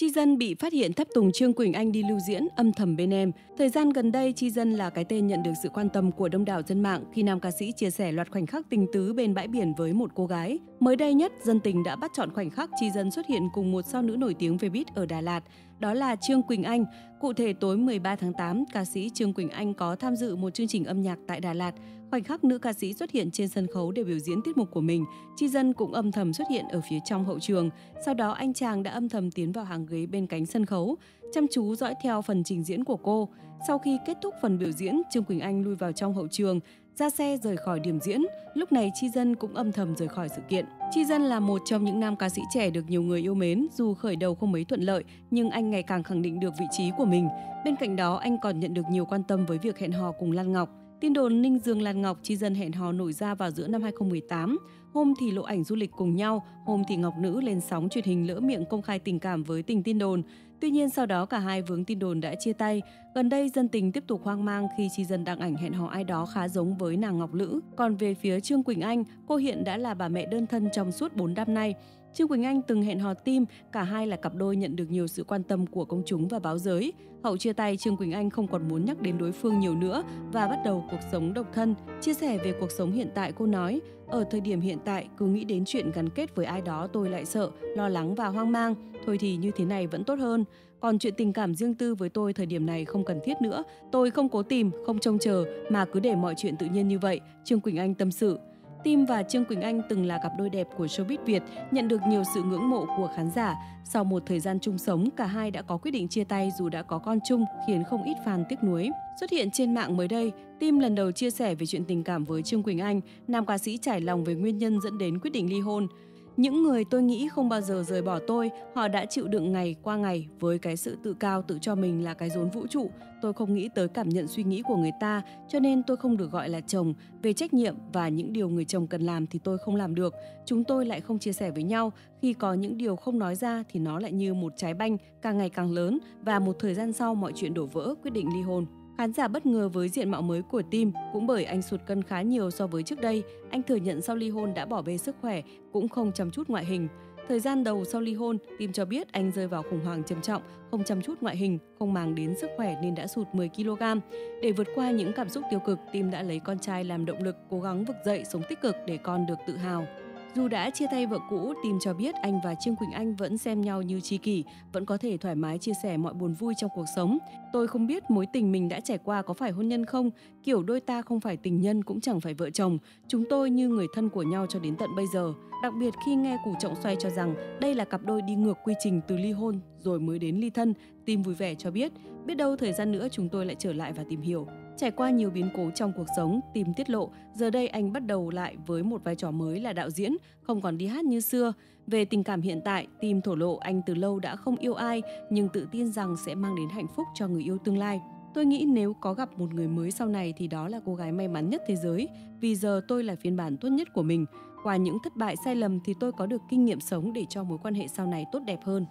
Chi Dân bị phát hiện thắp tùng Trương Quỳnh Anh đi lưu diễn âm thầm bên em. Thời gian gần đây, Chi Dân là cái tên nhận được sự quan tâm của đông đảo dân mạng khi nam ca sĩ chia sẻ loạt khoảnh khắc tình tứ bên bãi biển với một cô gái. Mới đây nhất, dân tình đã bắt chọn khoảnh khắc Chi Dân xuất hiện cùng một sao nữ nổi tiếng về beat ở Đà Lạt, đó là Trương Quỳnh Anh. Cụ thể tối 13 tháng 8, ca sĩ Trương Quỳnh Anh có tham dự một chương trình âm nhạc tại Đà Lạt. Khoảnh khắc nữ ca sĩ xuất hiện trên sân khấu để biểu diễn tiết mục của mình, Chi Dân cũng âm thầm xuất hiện ở phía trong hậu trường. Sau đó anh chàng đã âm thầm tiến vào hàng ghế bên cánh sân khấu, chăm chú dõi theo phần trình diễn của cô. Sau khi kết thúc phần biểu diễn, Trương Quỳnh Anh lui vào trong hậu trường, ra xe rời khỏi điểm diễn. Lúc này Chi Dân cũng âm thầm rời khỏi sự kiện. Chi Dân là một trong những nam ca sĩ trẻ được nhiều người yêu mến, dù khởi đầu không mấy thuận lợi, nhưng anh ngày càng khẳng định được vị trí của mình. Bên cạnh đó, anh còn nhận được nhiều quan tâm với việc hẹn hò cùng Lan Ngọc. Tin đồn Ninh Dương Lan Ngọc chi dân hẹn hò nổi ra vào giữa năm 2018. Hôm thì lộ ảnh du lịch cùng nhau, hôm thì Ngọc Nữ lên sóng truyền hình lỡ miệng công khai tình cảm với tình tin đồn. Tuy nhiên sau đó cả hai vướng tin đồn đã chia tay. Gần đây dân tình tiếp tục hoang mang khi chi dân đăng ảnh hẹn hò ai đó khá giống với nàng Ngọc Lữ. Còn về phía Trương Quỳnh Anh, cô hiện đã là bà mẹ đơn thân trong suốt 4 năm nay. Trương Quỳnh Anh từng hẹn hò tim, cả hai là cặp đôi nhận được nhiều sự quan tâm của công chúng và báo giới. Hậu chia tay, Trương Quỳnh Anh không còn muốn nhắc đến đối phương nhiều nữa và bắt đầu cuộc sống độc thân. Chia sẻ về cuộc sống hiện tại, cô nói, ở thời điểm hiện tại, cứ nghĩ đến chuyện gắn kết với ai đó tôi lại sợ, lo lắng và hoang mang. Thôi thì như thế này vẫn tốt hơn. Còn chuyện tình cảm riêng tư với tôi thời điểm này không cần thiết nữa. Tôi không cố tìm, không trông chờ mà cứ để mọi chuyện tự nhiên như vậy. Trương Quỳnh Anh tâm sự. Tim và Trương Quỳnh Anh từng là cặp đôi đẹp của showbiz Việt, nhận được nhiều sự ngưỡng mộ của khán giả. Sau một thời gian chung sống, cả hai đã có quyết định chia tay dù đã có con chung, khiến không ít fan tiếc nuối. Xuất hiện trên mạng mới đây, Tim lần đầu chia sẻ về chuyện tình cảm với Trương Quỳnh Anh, nam ca sĩ trải lòng về nguyên nhân dẫn đến quyết định ly hôn. Những người tôi nghĩ không bao giờ rời bỏ tôi, họ đã chịu đựng ngày qua ngày với cái sự tự cao tự cho mình là cái rốn vũ trụ. Tôi không nghĩ tới cảm nhận suy nghĩ của người ta, cho nên tôi không được gọi là chồng. Về trách nhiệm và những điều người chồng cần làm thì tôi không làm được. Chúng tôi lại không chia sẻ với nhau. Khi có những điều không nói ra thì nó lại như một trái banh càng ngày càng lớn và một thời gian sau mọi chuyện đổ vỡ quyết định ly hôn. Khán giả bất ngờ với diện mạo mới của Tim cũng bởi anh sụt cân khá nhiều so với trước đây. Anh thừa nhận sau ly hôn đã bỏ bê sức khỏe, cũng không chăm chút ngoại hình. Thời gian đầu sau ly hôn, Tim cho biết anh rơi vào khủng hoảng trầm trọng, không chăm chút ngoại hình, không màng đến sức khỏe nên đã sụt 10 kg. Để vượt qua những cảm xúc tiêu cực, Tim đã lấy con trai làm động lực, cố gắng vực dậy sống tích cực để con được tự hào. Dù đã chia tay vợ cũ, Tim cho biết anh và Trương Quỳnh Anh vẫn xem nhau như tri kỷ, vẫn có thể thoải mái chia sẻ mọi buồn vui trong cuộc sống. Tôi không biết mối tình mình đã trải qua có phải hôn nhân không, kiểu đôi ta không phải tình nhân cũng chẳng phải vợ chồng, chúng tôi như người thân của nhau cho đến tận bây giờ. Đặc biệt khi nghe Củ Trọng Xoay cho rằng đây là cặp đôi đi ngược quy trình từ ly hôn rồi mới đến ly thân, Tim vui vẻ cho biết, biết đâu thời gian nữa chúng tôi lại trở lại và tìm hiểu. Trải qua nhiều biến cố trong cuộc sống, tìm tiết lộ, giờ đây anh bắt đầu lại với một vai trò mới là đạo diễn, không còn đi hát như xưa. Về tình cảm hiện tại, tìm thổ lộ anh từ lâu đã không yêu ai, nhưng tự tin rằng sẽ mang đến hạnh phúc cho người yêu tương lai. Tôi nghĩ nếu có gặp một người mới sau này thì đó là cô gái may mắn nhất thế giới, vì giờ tôi là phiên bản tốt nhất của mình. Qua những thất bại sai lầm thì tôi có được kinh nghiệm sống để cho mối quan hệ sau này tốt đẹp hơn.